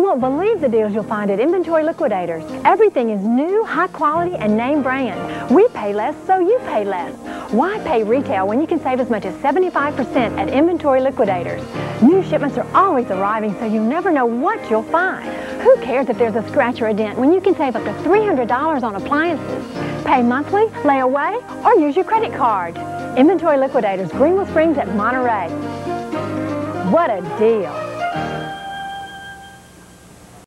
You won't believe the deals you'll find at Inventory Liquidators. Everything is new, high quality, and name brand. We pay less, so you pay less. Why pay retail when you can save as much as 75% at Inventory Liquidators? New shipments are always arriving, so you never know what you'll find. Who cares if there's a scratch or a dent when you can save up to $300 on appliances? Pay monthly, lay away, or use your credit card. Inventory Liquidators, Greenwell Springs at Monterey. What a deal!